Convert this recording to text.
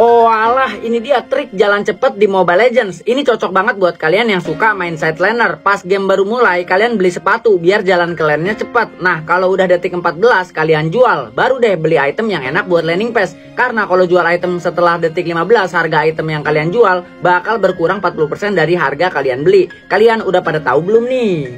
Oh alah, ini dia trik jalan cepet di Mobile Legends. Ini cocok banget buat kalian yang suka main side laner. Pas game baru mulai, kalian beli sepatu biar jalan ke lane-nya cepet. Nah, kalau udah detik 14, kalian jual. Baru deh beli item yang enak buat landing pass. Karena kalau jual item setelah detik 15, harga item yang kalian jual bakal berkurang 40% dari harga kalian beli. Kalian udah pada tahu belum nih?